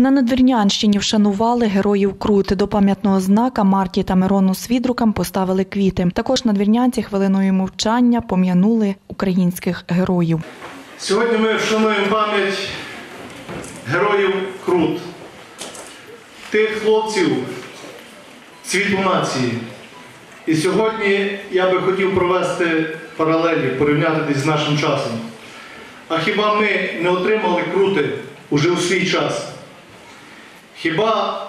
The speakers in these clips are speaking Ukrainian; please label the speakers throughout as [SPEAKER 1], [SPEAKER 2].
[SPEAKER 1] На Надвірнянщині вшанували героїв Крути. До пам'ятного знака Марті та Мирону Свідрукам поставили квіти. Також надвірнянці хвилиною мовчання пом'янули українських героїв.
[SPEAKER 2] Сьогодні ми вшануємо пам'ять героїв Крут, тих хлопців світу нації. І сьогодні я би хотів провести паралелі, порівняти десь з нашим часом. А хіба ми не отримали крути уже у свій час? Хіба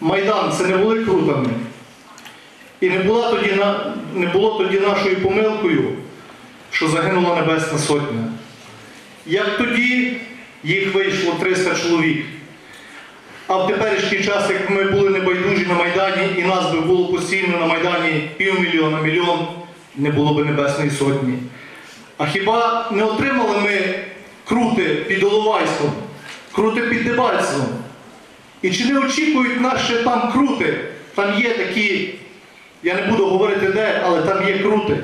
[SPEAKER 2] Майдан це не були крутами? І не, була тоді, не було тоді нашою помилкою, що загинула Небесна Сотня. Як тоді їх вийшло 300 чоловік. А в теперішній час, як ми були небайдужі на Майдані, і нас би було постійно на Майдані півмільйона, мільйон, не було б Небесної Сотні. А хіба не отримали ми крути під Оловайськом, крути під Дебальцевом? І чи не очікують нас ще там крути? Там є такі, я не буду говорити де, але там є крути.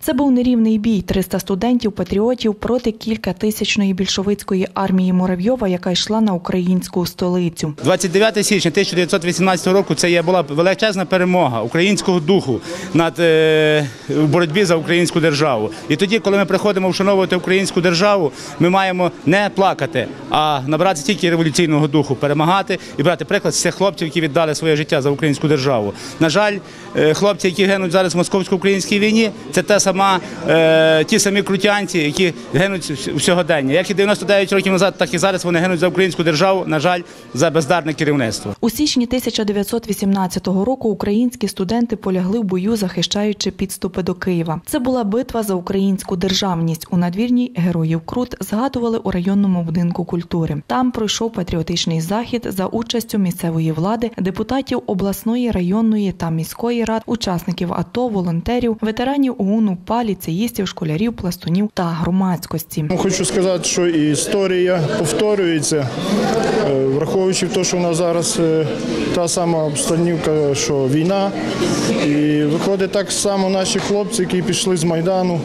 [SPEAKER 1] Це був нерівний бій 300 студентів-патріотів проти кількатисячної більшовицької армії Муравйова, яка йшла на українську столицю.
[SPEAKER 3] 29 січня 1918 року це була величезна перемога українського духу над е, боротьбі за українську державу. І тоді, коли ми приходимо вшановувати українську державу, ми маємо не плакати, а набратися тільки революційного духу, перемагати і брати приклад з цих хлопців, які віддали своє життя за українську державу. На жаль, е, хлопці, які гинуть зараз в московсько-українській війні, це те сама е, ті самі крутянці, які гинуть в сьогодення. Як і 99 років назад, так і зараз вони гинуть за українську державу. На жаль, за бездарне керівництво.
[SPEAKER 1] У січні 1918 року українські студенти полягли в бою, захищаючи підступи до Києва. Це була битва за українську державність. У надвірній героїв Крут згадували у районному будинку культури. Там пройшов патріотичний захід за участю місцевої влади, депутатів обласної, районної та міської рад, учасників АТО, волонтерів, ветеранів ОУН, УПА, ліцеїстів, школярів, пластунів та громадськості.
[SPEAKER 4] Хочу сказати, що історія повторюється, е, враховуючи те, що у нас зараз е, та сама обстанівка, що війна. І виходить так само наші хлопці, які пішли з Майдану,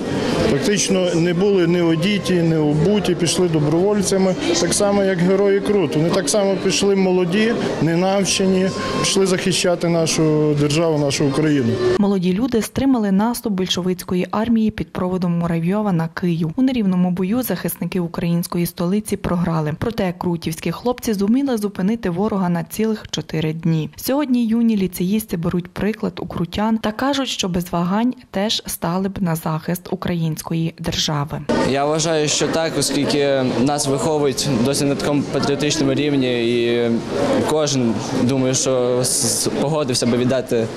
[SPEAKER 4] фактично не були не одіті, не обуті, пішли добровольцями, так само, як герої Крут. Вони так само пішли молоді, не навчені, пішли захищати нашу державу, нашу Україну.
[SPEAKER 1] Молоді люди стримали наступ більшовицької армії під проводом Муравйова на Київ. У нерівному бою захисники української столиці програли. Проте крутівські хлопці зуміли зупинити ворога на цілих чотири дні. Сьогодні юні ліцеїсти беруть приклад у крутян та кажуть, що без вагань теж стали б на захист української держави.
[SPEAKER 5] Я вважаю, що так, оскільки нас виховують досить на такому патріотичному рівні, і кожен думаю, що погодився би віддати,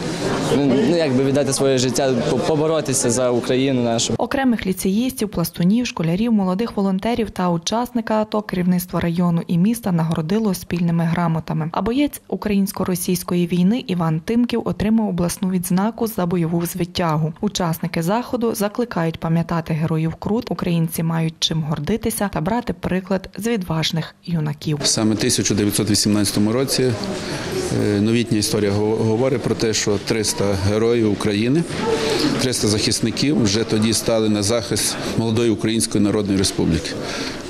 [SPEAKER 5] ну якби віддати своє життя, поборотися за Україну нашу.
[SPEAKER 1] Окремих ліцеїстів, пластунів, школярів, молодих волонтерів та учасника АТО керівництво району і міста нагородило спільними грамотами. А боєць українсько-російської війни Іван Тимків отримав обласну відзнаку за бойову звитягу. Учасники заходу закликають пам'ятати героїв Крут. Українці мають чим гордитися та брати приклад з відважних юнаків.
[SPEAKER 6] Саме в 1918 році новітня історія говорить про те, що 300 героїв України, 300 захисників вже тоді стали на захист молодої Української Народної Республіки.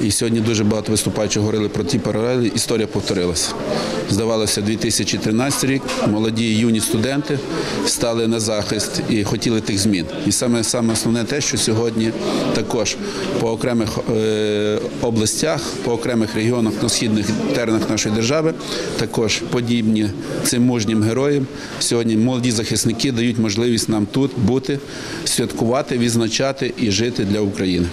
[SPEAKER 6] І сьогодні дуже багато виступаючих говорили про ті паралелі. Історія повторилася. Здавалося, 2013 рік молоді юні студенти стали на захист і хотіли тих змін. І саме саме основне те, що сьогодні також по окремих е, областях, по окремих регіонах на східних теренах нашої держави, також подібні цим мужнім героям. Сьогодні молоді захисники дають можливість нам тут бути, святкувати, відзначати і жити для України.